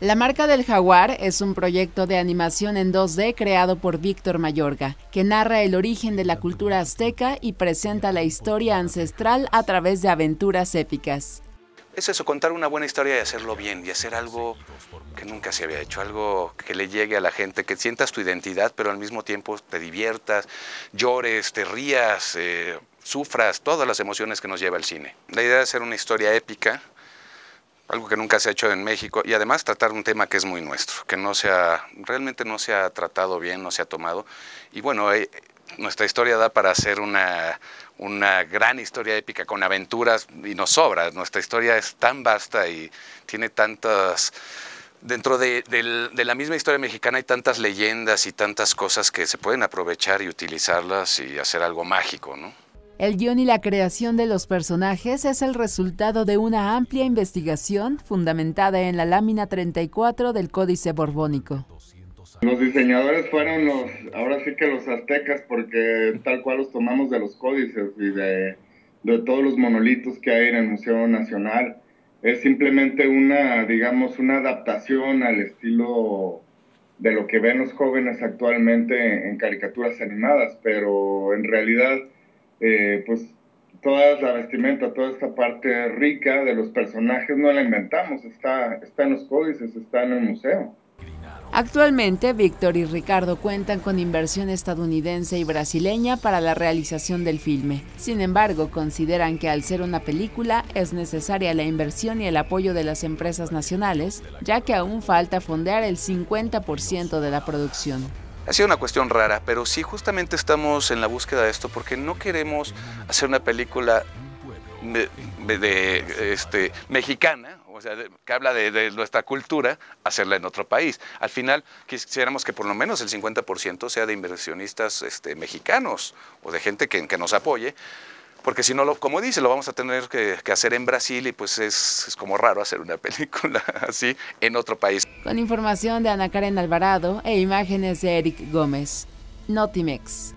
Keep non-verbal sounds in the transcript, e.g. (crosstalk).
La marca del jaguar es un proyecto de animación en 2D creado por Víctor Mayorga, que narra el origen de la cultura azteca y presenta la historia ancestral a través de aventuras épicas. Es eso, contar una buena historia y hacerlo bien, y hacer algo que nunca se había hecho, algo que le llegue a la gente, que sientas tu identidad, pero al mismo tiempo te diviertas, llores, te rías, eh, sufras, todas las emociones que nos lleva el cine. La idea es hacer una historia épica, algo que nunca se ha hecho en México, y además tratar un tema que es muy nuestro, que no se ha, realmente no se ha tratado bien, no se ha tomado. Y bueno, eh, nuestra historia da para hacer una, una gran historia épica con aventuras y nos sobra. Nuestra historia es tan vasta y tiene tantas... Dentro de, de, la misma historia mexicana hay tantas leyendas y tantas cosas que se pueden aprovechar y utilizarlas y hacer algo mágico, ¿no? El guion y la creación de los personajes es el resultado de una amplia investigación fundamentada en la lámina 34 del Códice Borbónico. Los diseñadores fueron los, ahora sí que los aztecas, porque tal cual los tomamos de los códices y de, de todos los monolitos que hay en el Museo Nacional. Es simplemente una, digamos, una adaptación al estilo de lo que ven los jóvenes actualmente en caricaturas animadas, pero en realidad eh, pues toda la vestimenta, toda esta parte rica de los personajes no la inventamos, está, está en los códices, está en el museo. Actualmente, Víctor y Ricardo cuentan con inversión estadounidense y brasileña para la realización del filme. Sin embargo, consideran que al ser una película es necesaria la inversión y el apoyo de las empresas nacionales, ya que aún falta fondear el 50% de la producción. Ha sido una cuestión rara, pero sí justamente estamos en la búsqueda de esto porque no queremos hacer una película de, este, mexicana, o sea, que habla de, nuestra cultura, hacerla en otro país. Al final quisiéramos que por lo menos el 50% sea de inversionistas este, mexicanos o de gente que, que nos apoye, porque si no, lo, como dice, lo vamos a tener que, hacer en Brasil y pues es, es, como raro hacer una (laughs) película así en otro país. Con información de Ana Karen Alvarado e imágenes de Eric Gómez. Notimex.